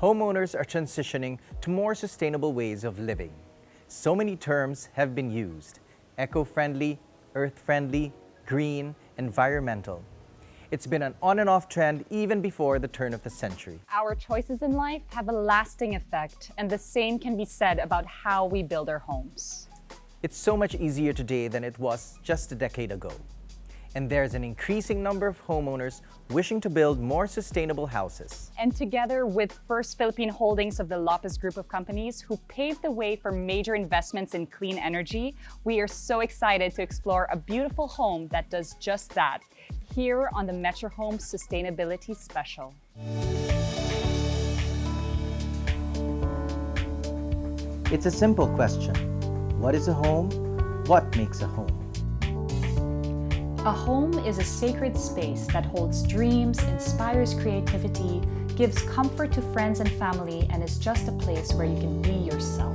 homeowners are transitioning to more sustainable ways of living. So many terms have been used eco-friendly, earth-friendly, green, environmental. It's been an on and off trend even before the turn of the century. Our choices in life have a lasting effect, and the same can be said about how we build our homes. It's so much easier today than it was just a decade ago. And there's an increasing number of homeowners wishing to build more sustainable houses. And together with First Philippine Holdings of the Lopez Group of Companies, who paved the way for major investments in clean energy, we are so excited to explore a beautiful home that does just that here on the Metro Home Sustainability Special. It's a simple question. What is a home? What makes a home? A home is a sacred space that holds dreams, inspires creativity, gives comfort to friends and family, and is just a place where you can be yourself.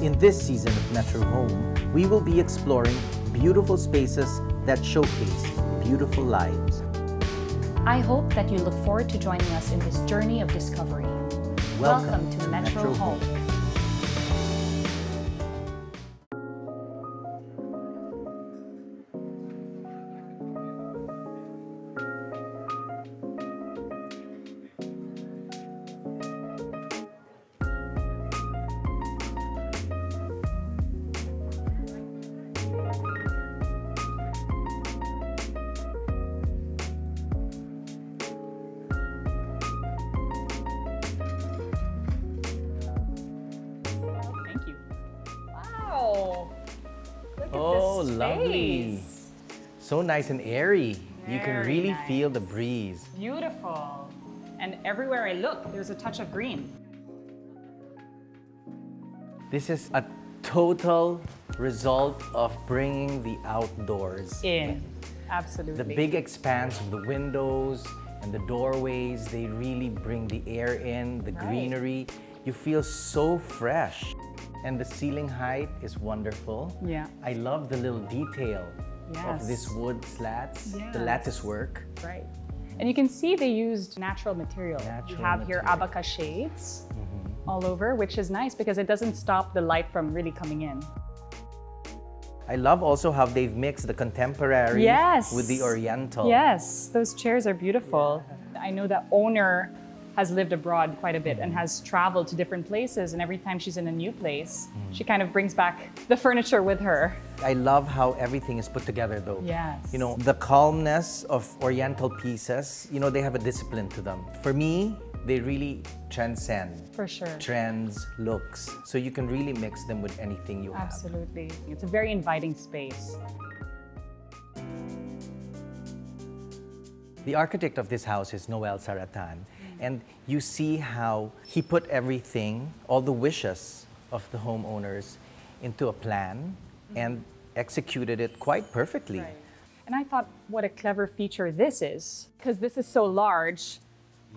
In this season of Metro Home, we will be exploring beautiful spaces that showcase beautiful lives. I hope that you look forward to joining us in this journey of discovery. Welcome, Welcome to, to Metro, Metro Home. Home. Oh, lovely. So nice and airy. you can really nice. feel the breeze. Beautiful. And everywhere I look, there's a touch of green. This is a total result of bringing the outdoors In. Absolutely. The big expanse of the windows and the doorways, they really bring the air in, the Right. greenery. You feel so fresh. And the ceiling height is wonderful. Yeah. I love the little detail of Yes. this wood slats, the lattice work. Right. And you can see they used natural material. you Natural have here abaca shades mm-hmm. all over, which is nice because it doesn't stop the light from really coming in. I love also how they've mixed the contemporary Yes. with the oriental. Yes, those chairs are beautiful. I know the owner has lived abroad quite a bit and mm-hmm. has traveled to different places, and every time she's in a new place, mm-hmm. she kind of brings back the furniture with her. I love how everything is put together though. Yes. You know, the calmness of oriental pieces, you know, they have a discipline to them. For me, they really transcend For sure. trends, looks. So you can really mix them with anything you have. Absolutely. It's a very inviting space. The architect of this house is Noel Saratan. And you see how he put everything, all the wishes of the homeowners into a plan mm-hmm. and executed it quite perfectly. And I thought what a clever feature this is. Because this is so large,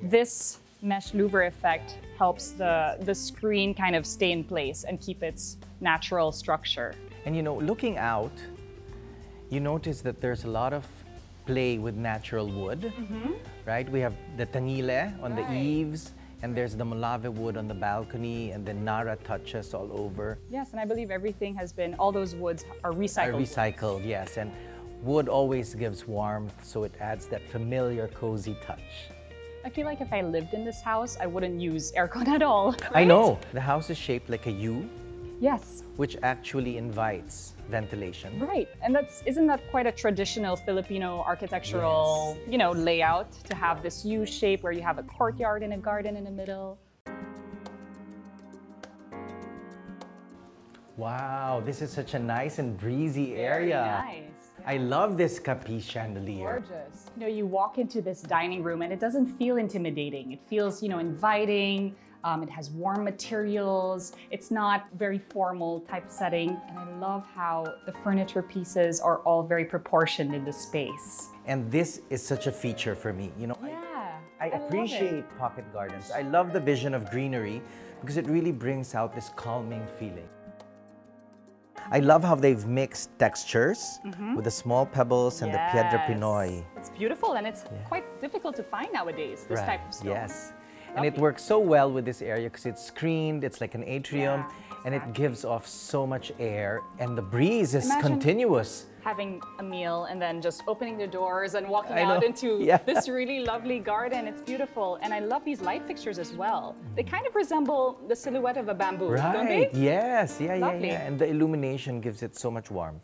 this mesh louver effect helps the, the screen kind of stay in place and keep its natural structure. And you know, looking out, you notice that there's a lot of play with natural wood, mm-hmm. right? We have the tanguile on the eaves, and there's the molave wood on the balcony, and then nara touches all over. Yes, and I believe everything has been, all those woods are recycled. Are recycled, yes. And wood always gives warmth, so it adds that familiar, cozy touch. I feel like if I lived in this house, I wouldn't use aircon at all. I know. The house is shaped like a U, Yes, which actually invites ventilation. right. And that's isn't that quite a traditional Filipino architectural, you know, layout to have this U shape where you have a courtyard and a garden in the middle. Wow, this is such a nice and breezy area. Very Nice. I love this capiz chandelier. Gorgeous. You know, you walk into this dining room and it doesn't feel intimidating. It feels, you know, inviting. Um, it has warm materials. It's not very formal type setting. And I love how the furniture pieces are all very proportioned in the space. And this is such a feature for me. You know, I- Yeah. I, it. appreciate pocket gardens. I love the vision of greenery because it really brings out this calming feeling. I love how they've mixed textures with the small pebbles and the piedra. Pinoy. It's beautiful and it's quite difficult to find nowadays, this type of stone. Yes. And it works so well with this area because it's screened, it's like an atrium, Yeah, and it gives off so much air, and the breeze is Imagine- continuous. Having a meal and then just opening the doors and walking I out know. into Yeah. this really lovely garden. It's beautiful. And I love these light fixtures as well. They kind of resemble the silhouette of a bamboo, don't they? yes, yeah, yeah, Lovely. yeah. And the illumination gives it so much warmth.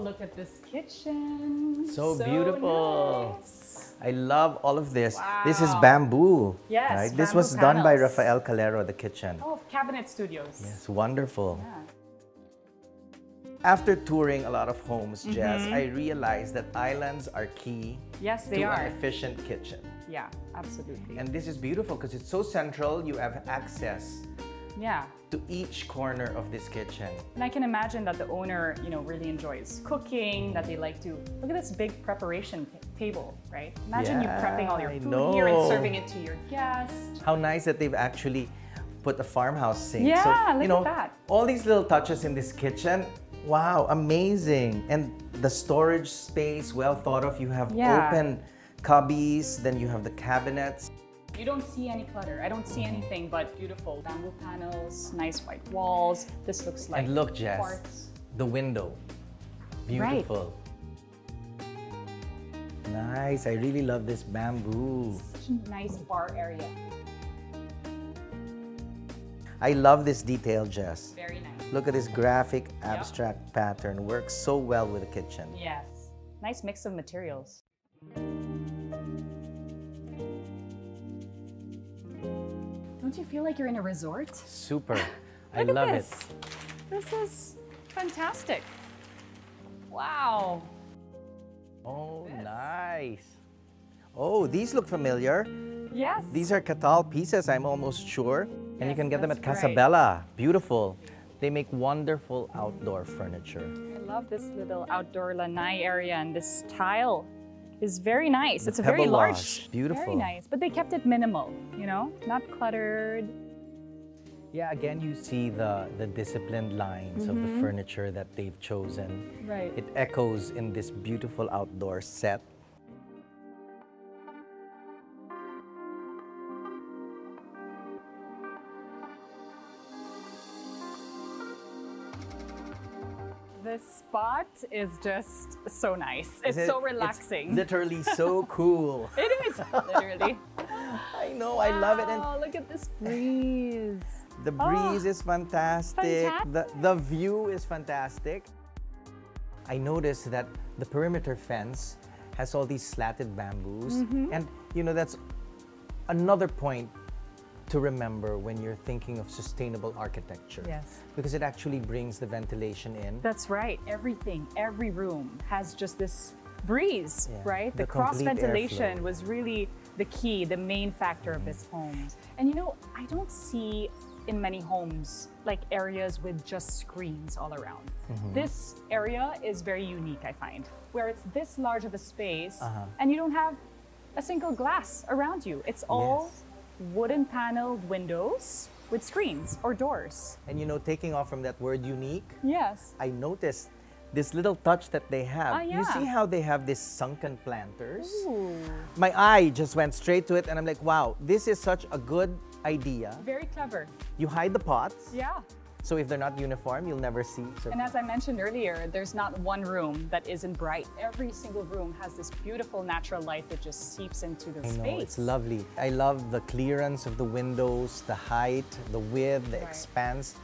Look at this kitchen. So beautiful. nice. I love all of this. This is bamboo. Yes, right? This bamboo was done by. Rafael Calero, the kitchen. Oh, Cabinet Studios. It's wonderful. Yeah. After touring a lot of homes, Jess, I realized that islands are key Yes, Mm-hmm. they to are. an efficient kitchen. Yeah, absolutely. And this is beautiful because it's so central. You have access yeah. to each corner of this kitchen. And I can imagine that the owner, you know, really enjoys cooking, that they like to look at this big preparation table, right? Imagine you prepping all your food here and serving it to your guests. How nice that they've actually put a farmhouse sink. Yeah, so, look you know, at that. All these little touches in this kitchen. Wow, amazing. And the storage space, well thought of. You have Yeah. open cubbies, then you have the cabinets. You don't see any clutter. I don't see anything but beautiful bamboo panels, nice white walls. This looks like and look, Jess, quartz. the window. Beautiful. Nice. I really love this bamboo. Such a nice bar area. I love this detail, Jess. Very nice. Look at this graphic abstract pattern. Works so well with the kitchen. Yes. Nice mix of materials. Don't you feel like you're in a resort? Super. I love this. it. This is fantastic. Wow. Oh, nice. Oh, these look familiar. Yes. These are Catal pieces, I'm almost sure. And you can get them at that's right. Casabella. Beautiful. They make wonderful outdoor furniture. I love this little outdoor lanai area and this tile is very nice. it's a very large. beautiful. Very nice. But they kept it minimal, you know, not cluttered. Yeah, again, you see the, the disciplined lines of Mm-hmm. the furniture that they've chosen. Right. It echoes in this beautiful outdoor set. This spot is just so nice. It's it- so relaxing. literally so cool. it is, literally. I know, I love it. And Wow, look at this breeze. The Oh, breeze is fantastic. The, the view is fantastic. I noticed that the perimeter fence has all these slatted bamboos. Mm-hmm. And, you know, that's another point to remember when you're thinking of sustainable architecture. Yes. Because it actually brings the ventilation in. That's right. Everything, every room has just this breeze, Yeah, right? the The, cross ventilation was really the key, the main factor of this home. And you know, I don't see in many homes like areas with just screens all around. Mm-hmm. This area is very unique, I find, where it's this large of a space Uh-huh. and you don't have a single glass around you. It's all Yes. Wooden paneled windows with screens or doors. And, you know, taking off from that word unique, Yes. I noticed this little touch that they have. Ah, You see how they have these sunken planters? Ooh. my eye just went straight to it and I'm like, wow, this is such a good idea. Very clever. You hide the pots, Yeah. So if they're not uniform, you'll never see. So And as I mentioned earlier, there's not one room that isn't bright. Every single room has this beautiful natural light that just seeps into the I know, space. it's lovely. I love the clearance of the windows, the height, the width, the Right. expanse.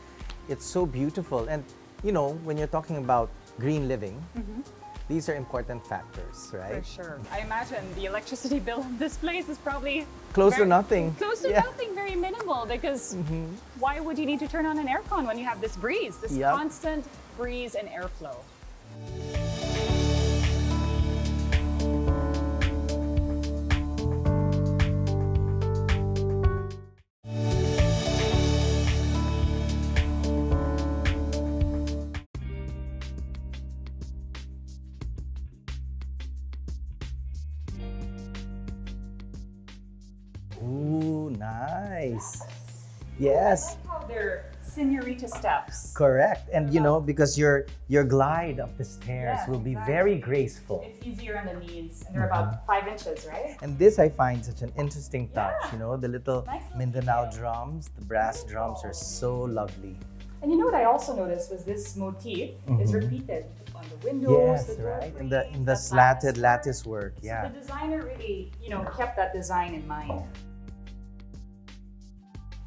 It's so beautiful. And you know, when you're talking about green living, mm-hmm. These are important factors, right? For sure. I imagine the electricity bill of this place is probably Close to nothing. Close to Yeah. Nothing, very minimal. Because mm-hmm. why would you need to turn on an aircon when you have this breeze, this Yep. constant breeze and airflow? Yes. How they're senorita steps. Correct. And you know, because your your glide up the stairs Yes, will be exactly. very graceful. It's easier on the knees, and they're Mm-hmm. about five inches, right? And this I find such an interesting touch, Yeah. you know, the little Nice Mindanao detail. drums, the brass drums are so lovely. And you know what I also noticed was this motif is Mhm. repeated on the windows, Yes, the door right. In the in frames, the slatted lattice work, So yeah. the designer really, you know, kept that design in mind.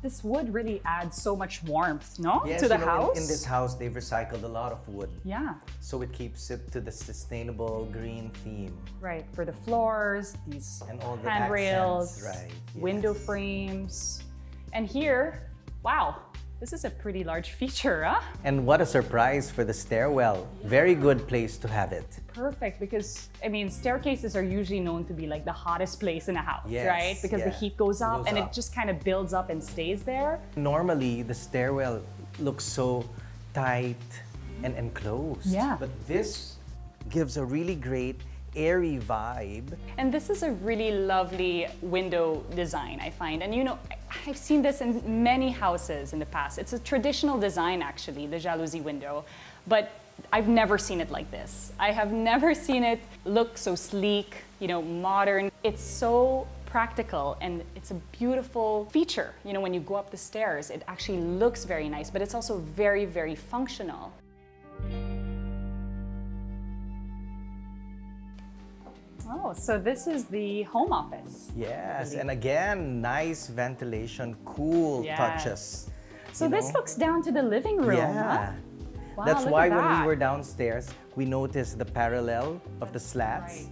This wood really adds so much warmth, no? Yes, to the you know, in- house. In, this house, they've recycled a lot of wood, yeah, so it keeps it to the sustainable green theme. right. For the floors, these And all the handrails, accents, right, window frames, and here, wow, this is a pretty large feature, huh? And what a surprise for the stairwell. Very good place to have it. Perfect because I mean staircases are usually known to be like the hottest place in a house, Yes, right? Because the heat goes up Goes and up. it just kind of builds up and stays there. Normally, the stairwell looks so tight and enclosed. Yeah. But this gives a really great airy vibe. And this is a really lovely window design, I find. And you know, I've seen this in many houses in the past. It's a traditional design, actually, the jalousie window, but I've never seen it like this. I have never seen it look so sleek, you know, modern. It's so practical and it's a beautiful feature. You know, when you go up the stairs, it actually looks very nice, but it's also very, very functional. Oh, so this is the home office. Yes, and again, nice ventilation, cool Yes. touches. So you this know? looks down to the living room. Yeah. Huh? Wow, That's why at when we were downstairs, we noticed the parallel of the slats. Right.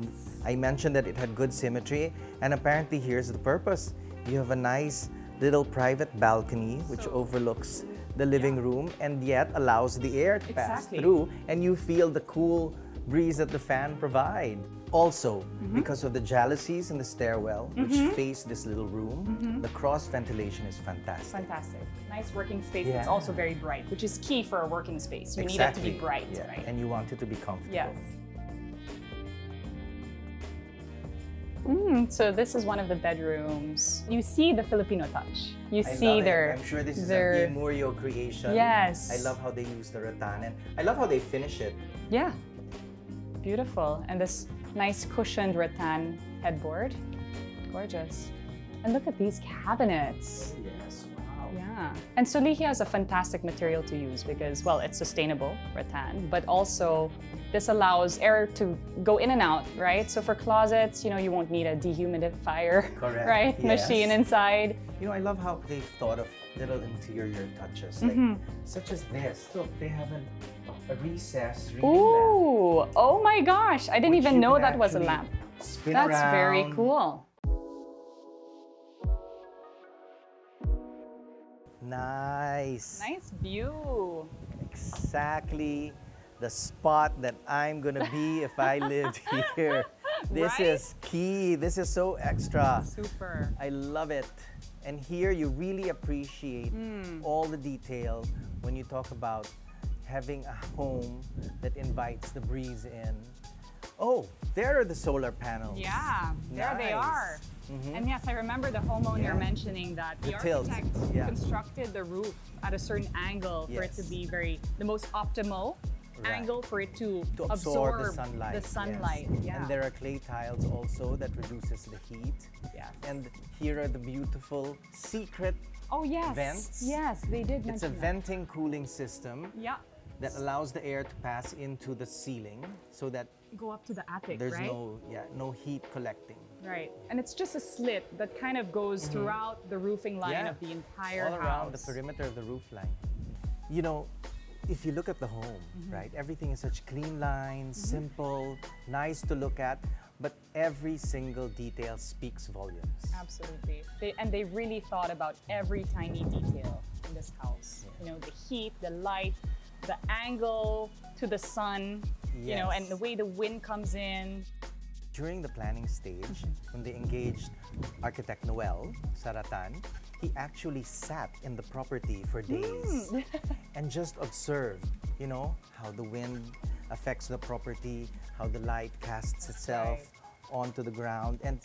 Yes. I mentioned that it had good symmetry, and apparently here's the purpose. You have a nice little private balcony which So- overlooks the living room and yet allows the air to pass through and you feel the cool breeze that the fan provide. Also, Mm-hmm. because of the jalousies in the stairwell which face this little room, the cross ventilation is fantastic. Fantastic. Nice working space. It's Yeah. also very bright, which is key for a working space. You need it to be bright, yeah. right? And you want it to be comfortable. Yes. Mm, so this is one of the bedrooms. You see the Filipino touch. You I see their. it. I'm sure this is their, a Murio creation. Yes. I love how they use the rattan and I love how they finish it. Yeah. Beautiful. And this nice cushioned rattan headboard. Gorgeous. And look at these cabinets. Yes, wow. Yeah. And Solihiya has a fantastic material to use because, well, it's sustainable, rattan, but also this allows air to go in and out, right? So for closets, you know, you won't need a dehumidifier, Correct, right? yes. Machine inside. You know, I love how they've thought of little interior touches, like mm-hmm. such as this. Look, they have an, a recessed reading lamp. Ooh, oh my gosh, I didn't even know that was a lamp. Spin That's very cool. Nice. Nice view. Exactly the spot that I'm gonna be if I lived here. This Right? is key. This is so extra. Super. I love it. And here you really appreciate Hmm. all the detail when you talk about having a home that invites the breeze in. Oh, there are the solar panels. Yeah, there they Nice. are. Mm-hmm. And yes, I remember the homeowner Yeah. mentioning that the, The architect yeah. constructed the roof at a certain angle for it to be very the most optimal Right. angle for it to, To absorb, the sunlight. The yes. yeah. And there are clay tiles also that reduces the heat. yes. And here are the beautiful secret. oh yes, vents. yes, they did It's a that. venting cooling system Yeah, that allows the air to pass into the ceiling so that go up to the attic, there's right? no yeah, no heat collecting. Right, and it's just a slit that kind of goes throughout the roofing line Mm-hmm. Yeah. of the entire all house. around the perimeter of the roof line. You know, if you look at the home, Mm-hmm. right, everything is such clean lines, simple, nice to look at, but every single detail speaks volumes. Absolutely. They, and they really thought about every tiny detail in this house. You know, the heat, the light, the angle to the sun, you know, and the way the wind comes in. During the planning stage, when they engaged architect Noel Saratan, he actually sat in the property for days hmm. and just observed, you know, how the wind affects the property, how the light casts itself onto the ground, and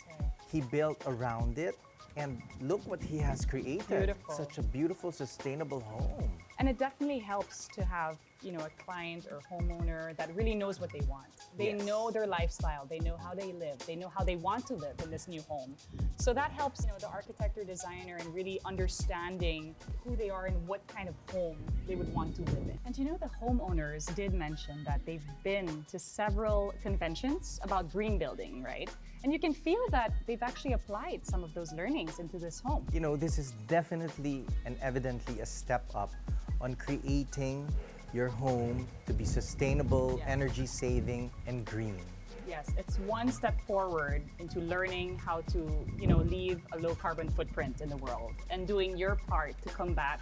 he built around it And look what he has created. Beautiful. Such a beautiful, sustainable home. And it definitely helps to have, you know, a client or homeowner that really knows what they want. They Yes. know their lifestyle, they know how they live, they know how they want to live in this new home. So that helps, you know, the architect or designer in really understanding who they are and what kind of home they would want to live in. And you know, the homeowners did mention that they've been to several conventions about green building, right? And you can feel that they've actually applied some of those learnings into this home. You know, this is definitely and evidently a step up on creating your home to be sustainable, Yes. energy saving, and green. Yes, it's one step forward into learning how to, you know, leave a low carbon footprint in the world and doing your part to combat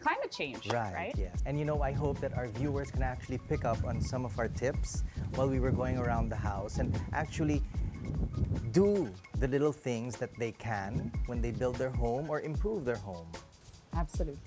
climate change, Right, right? yes. And you know, I hope that our viewers can actually pick up on some of our tips while we were going around the house and actually do the little things that they can when they build their home or improve their home. Absolutely.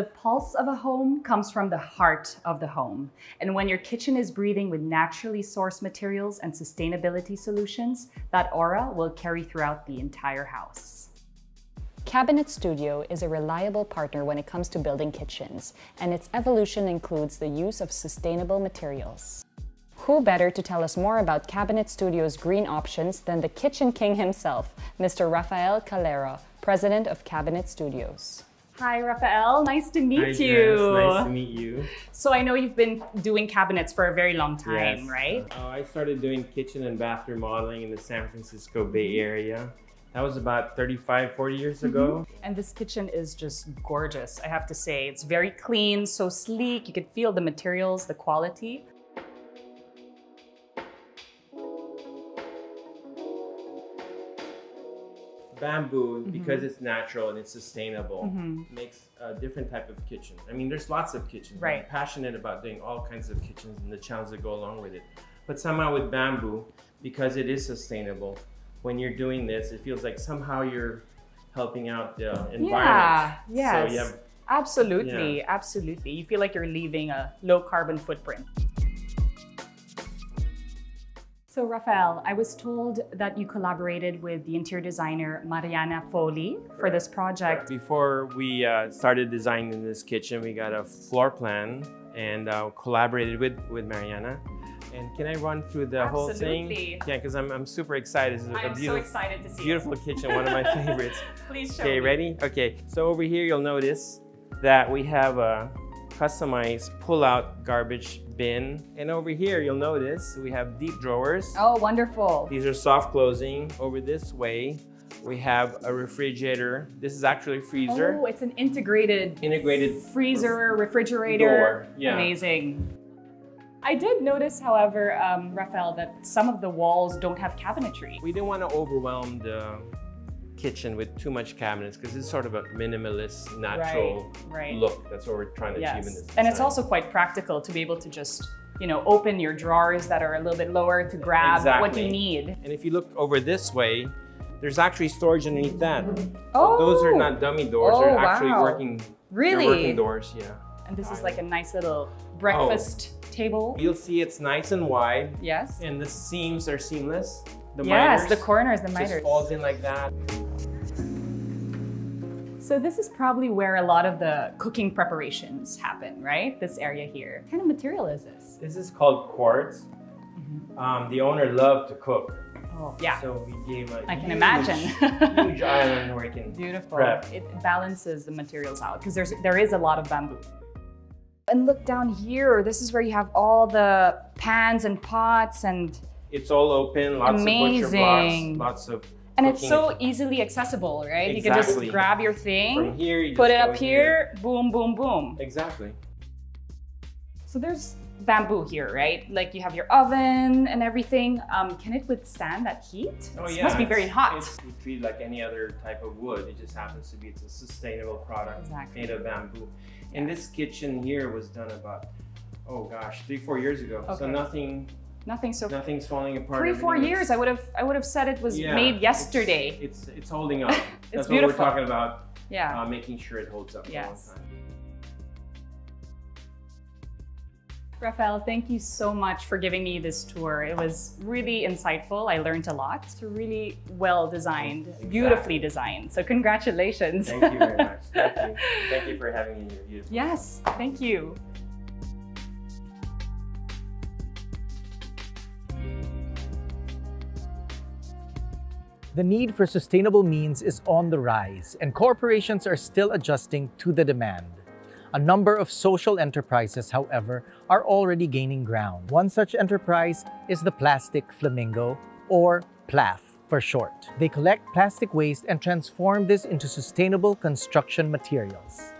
The pulse of a home comes from the heart of the home. And when your kitchen is breathing with naturally sourced materials and sustainability solutions, that aura will carry throughout the entire house. Cabinet Studio is a reliable partner when it comes to building kitchens, and its evolution includes the use of sustainable materials. Who better to tell us more about Cabinet Studio's green options than the kitchen king himself, Mr. Rafael Calero, president of Cabinet Studios? Hi, Rafael. Nice to meet Hi, you. Jess. Nice to meet you. So I know you've been doing cabinets for a very long time, Yes. right? Uh, I started doing kitchen and bathroom modeling in the San Francisco Bay Area. That was about 35, 40 years ago. And this kitchen is just gorgeous, I have to say. It's very clean, so sleek. You can feel the materials, the quality. Bamboo, Mm-hmm. because it's natural and it's sustainable, makes a different type of kitchen. I mean, there's lots of kitchens. Right. I'm passionate about doing all kinds of kitchens and the challenges that go along with it. But somehow with bamboo, because it is sustainable, when you're doing this, it feels like somehow you're helping out the environment. Yeah, yes. So you have Absolutely, absolutely. You feel like you're leaving a low carbon footprint. So, Rafael, I was told that you collaborated with the interior designer Mariana Foley for this project. Before we uh, started designing this kitchen, we got a floor plan and uh, collaborated with, with Mariana. And can I run through the whole thing? Absolutely. Yeah, because I'm, I'm super excited. This is I a am so beautiful, excited to see beautiful kitchen, one of my favorites. Please show Okay, me. ready? Okay, so over here you'll notice that we have a customized pull-out garbage bin. And over here you'll notice we have deep drawers. Oh, wonderful. These are soft closing. Over this way, we have a refrigerator. This is actually a freezer. Oh, it's an integrated Integrated freezer, refrigerator. door, yeah. Amazing. I did notice, however, um, Rafael, that some of the walls don't have cabinetry. We didn't want to overwhelm the kitchen with too much cabinets because it's sort of a minimalist, natural right. look. That's what we're trying to achieve in Yes. this. And it's also quite practical to be able to just, you know, open your drawers that are a little bit lower to grab what you need. And if you look over this way, there's actually storage underneath that. Oh, Those are oh. not dummy doors. Oh, they're actually wow. working. Really? working doors. Yeah. And this is like a nice little breakfast oh. table. You'll see it's nice and wide, Yes. and the seams are seamless. The yes, miters the corners, the just falls in like that. So this is probably where a lot of the cooking preparations happen, right? This area here. What kind of material is this? This is called quartz. Um, the owner loved to cook, Oh, yeah. so we gave a I can huge, imagine. huge island where he can Beautiful. prep. It balances the materials out because there's there is a lot of bamboo. And look down here. This is where you have all the pans and pots and It's all open, lots Amazing. of butcher blocks, lots of. And it's so easily accessible, right? You can just grab your From thing, here, you put it up here, boom, boom, boom. Exactly. So there's bamboo here, right? Like you have your oven and everything. Um, can it withstand that heat? Oh It yeah, must be very hot. It's treated like any other type of wood. It just happens to be it's a sustainable product Exactly. made of bamboo. And this kitchen here was done about oh gosh, three four years ago. So Okay. nothing, Nothing so. nothing's falling apart. Three, four years. is- I would have. I would have said it was Yeah, made yesterday. It's it's, holding up. That's what we're talking about. yeah. Uh, making sure it holds up for a long Yes. time. Rafael, thank you so much for giving me this tour. It was really insightful. I learned a lot. It's really well designed, Exactly. beautifully designed. So congratulations. Thank you very much. Thank you. Thank you for having me in your beautiful. yes, thank you. The need for sustainable means is on the rise, and corporations are still adjusting to the demand. A number of social enterprises, however, are already gaining ground. One such enterprise is the Plastic Flamingo, or PLAF for short. They collect plastic waste and transform this into sustainable construction materials.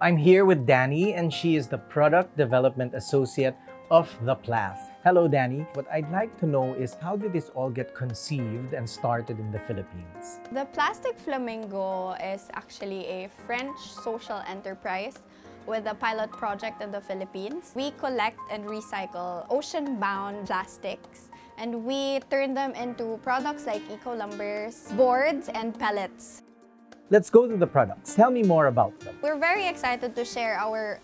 I'm here with Danny, and she is the Product Development Associate of the PLAF. Hello, Danny. What I'd like to know is how did this all get conceived and started in the Philippines? The Plastic Flamingo is actually a French social enterprise with a pilot project in the Philippines. We collect and recycle ocean-bound plastics and we turn them into products like eco lumbers, boards, and pellets. Let's go to the products. Tell me more about them. We're very excited to share our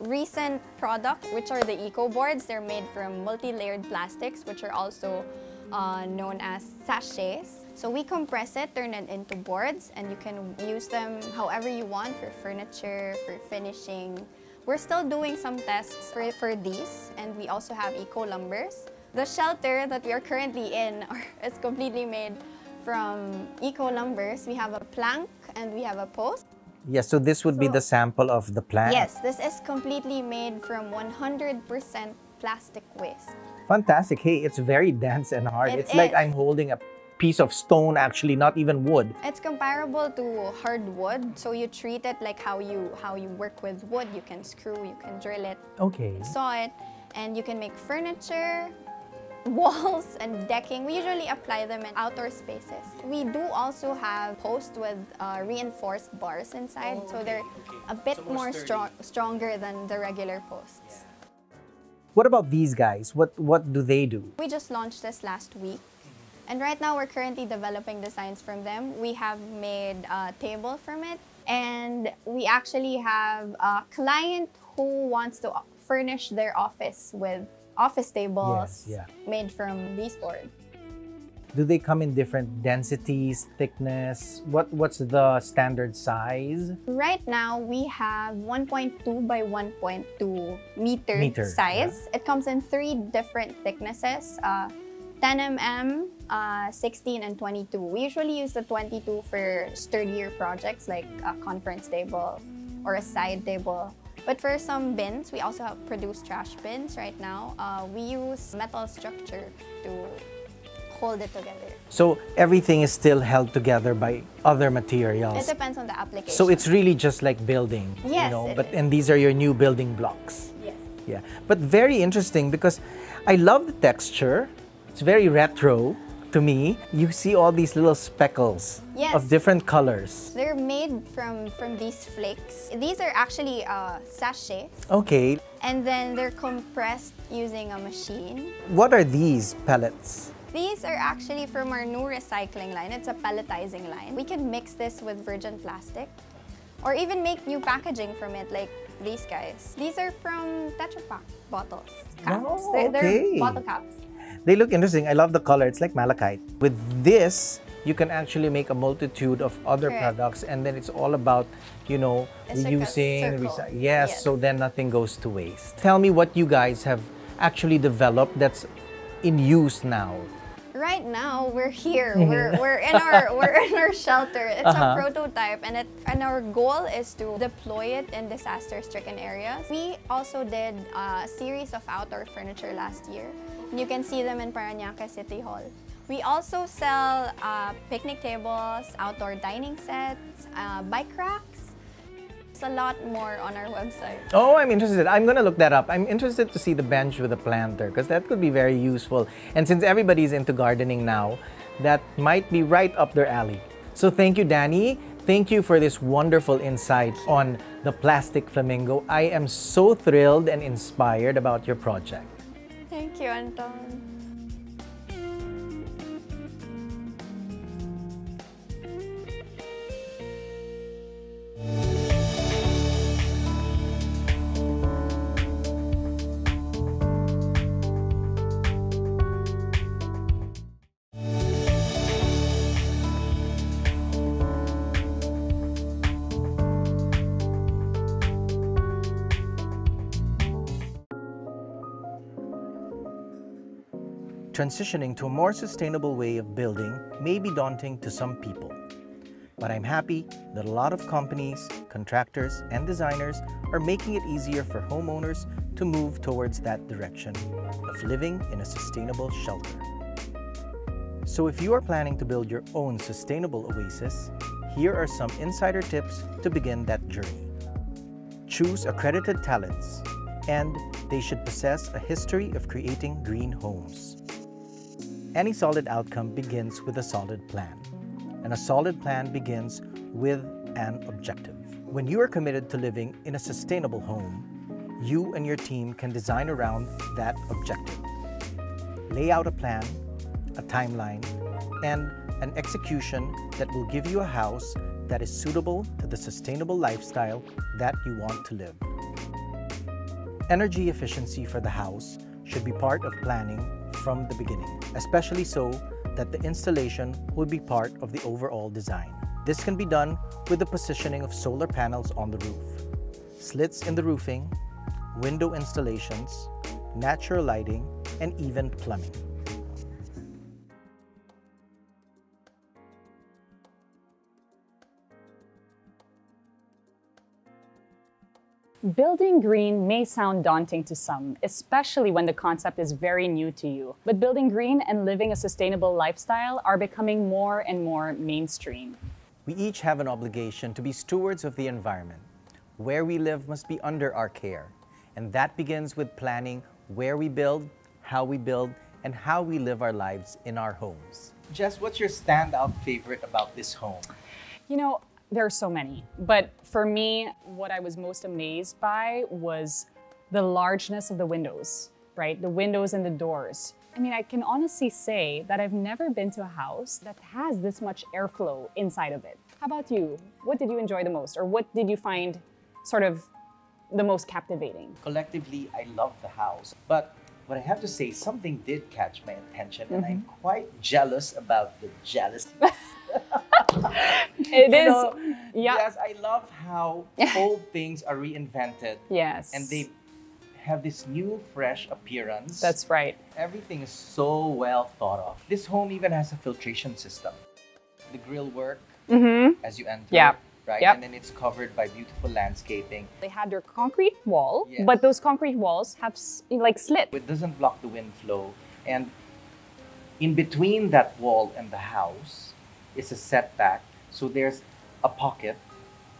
recent product, which are the eco boards. They're made from multi-layered plastics, which are also uh, known as sachets. So we compress it, turn it into boards, and you can use them however you want for furniture, for finishing. We're still doing some tests for, for these, and we also have eco lumbers. The shelter that we are currently in is completely made from eco lumbers. We have a plank and we have a post. Yes, so this would be the sample of the plant. Yes, this is completely made from 100% plastic waste. Fantastic. Hey, it's very dense and hard. It it's like. I'm holding a piece of stone, actually, not even wood. It's comparable to hardwood, so you treat it like how you how you work with wood. You can screw, you can drill it, Okay. saw it, and you can make furniture, walls, and decking. We usually apply them in outdoor spaces. We do also have posts with uh, reinforced bars inside, so they're a bit So more more strong, stronger than the regular posts. What about these guys? What what do they do? We just launched this last week. And right now, we're currently developing designs from them. We have made a table from it. And we actually have a client who wants to furnish their office with office tables Yes, yeah. made from these boards. Do they come in different densities, thickness? What what's the standard size? Right now, we have 1.2 by 1.2 meter, Meter, size. It comes in three different thicknesses. Uh, 10 mm, uh, 16, and 22. We usually use the 22 for sturdier projects like a conference table or a side table. But for some bins, we also have produced trash bins right now. Uh, we use metal structure to hold it together. So everything is still held together by other materials. It depends on the application. So it's really just like building, you know. But is. and these are your new building blocks. Yes. Yeah, but very interesting because I love the texture. It's very retro to me. You see all these little speckles Yes. of different colors. They're made from from these flakes. These are actually uh, sachets, Okay, and then they're compressed using a machine. what are these pellets? These are actually from our new recycling line. It's a pelletizing line. We can mix this with virgin plastic, or even make new packaging from it, like these guys. These are from Tetra Pak bottles, caps. Oh, they're, they're bottle caps. They look interesting. I love the color. It's like malachite. With this, you can actually make a multitude of other Correct. products, and then it's all about, you know, It's reusing, recy- yes, Yes. so then nothing goes to waste. Tell me what you guys have actually developed that's in use now. Right now, we're here. We're, we're in our we're in our shelter. It's Uh-huh. a prototype, and it and our goal is to deploy it in disaster-stricken areas. We also did a series of outdoor furniture last year. You can see them in Parañaque City Hall. We also sell uh, picnic tables, outdoor dining sets, uh, bike racks, It's a lot more on our website. Oh, I'm interested. I'm going to look that up. I'm interested to see the bench with a planter because that could be very useful. And since everybody's into gardening now, that might be right up their alley. So thank you, Danny. Thank you for this wonderful insight on the plastic flamingo. I am so thrilled and inspired about your project. Thank you, Anton. Transitioning to a more sustainable way of building may be daunting to some people. But I'm happy that a lot of companies, contractors, and designers are making it easier for homeowners to move towards that direction of living in a sustainable shelter. So if you are planning to build your own sustainable oasis, here are some insider tips to begin that journey. Choose accredited talents, and they should possess a history of creating green homes. Any solid outcome begins with a solid plan, and a solid plan begins with an objective. When you are committed to living in a sustainable home, you and your team can design around that objective. Lay out a plan, a timeline, and an execution that will give you a house that is suitable to the sustainable lifestyle that you want to live. Energy efficiency for the house should be part of planning from the beginning, especially so that the installation would be part of the overall design. This can be done with the positioning of solar panels on the roof, slits in the roofing, window installations, natural lighting, and even plumbing. Building green may sound daunting to some, especially when the concept is very new to you. But building green and living a sustainable lifestyle are becoming more and more mainstream. We each have an obligation to be stewards of the environment. Where we live must be under our care, and that begins with planning where we build, how we build, and how we live our lives in our homes. Jess, what's your standout favorite about this home? You know, there are so many, but for me, what I was most amazed by was the largeness of the windows, right? The windows and the doors. I mean, I can honestly say that I've never been to a house that has this much airflow inside of it. How about you? What did you enjoy the most, or what did you find sort of the most captivating? Collectively, I love the house, but what I have to say, something did catch my attention, and I'm mm-hmm. quite jealous about the jealousy. It You know, yeah, Yes, I love how old things are reinvented yes. and they have this new, fresh appearance. That's right. Everything is so well thought of. This home even has a filtration system. The grill work Mm-hmm. as you enter. Yeah. Right? Yep. And then it's covered by beautiful landscaping. They had their concrete wall, Yes. but those concrete walls have like slit. It doesn't block the wind flow. And in between that wall and the house is a setback. So there's a pocket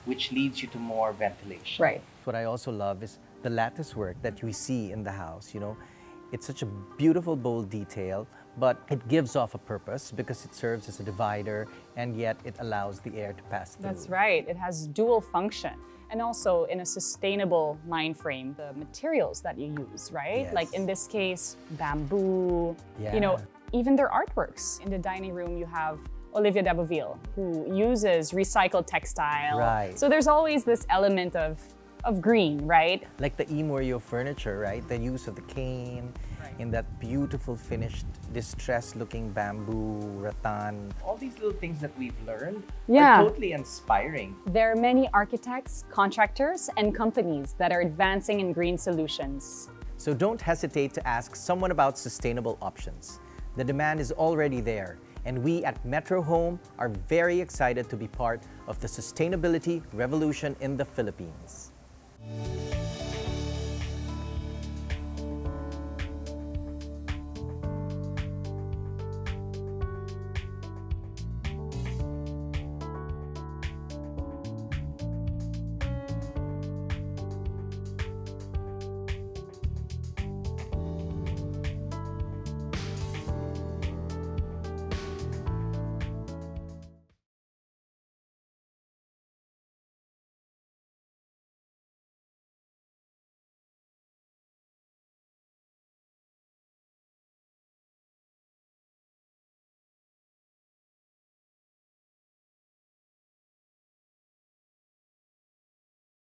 which leads you to more ventilation. Right. What I also love is the lattice work that we see in the house. You know, it's such a beautiful, bold detail, but it gives off a purpose because it serves as a divider and yet it allows the air to pass through. That's right. It has dual function. And also in a sustainable mind frame, the materials that you use, right? Yes. Like in this case, bamboo, yeah. you know, even their artworks. In the dining room, you have Olivia d'Aboville, who uses recycled textile. Right. So there's always this element of, of green, right? Like the Imorio furniture, right? The use of the cane in that beautiful finished, distressed looking bamboo, rattan. All these little things that we've learned Yeah. are totally inspiring. There are many architects, contractors, and companies that are advancing in green solutions. So don't hesitate to ask someone about sustainable options. The demand is already there, and we at Metro Home are very excited to be part of the sustainability revolution in the Philippines.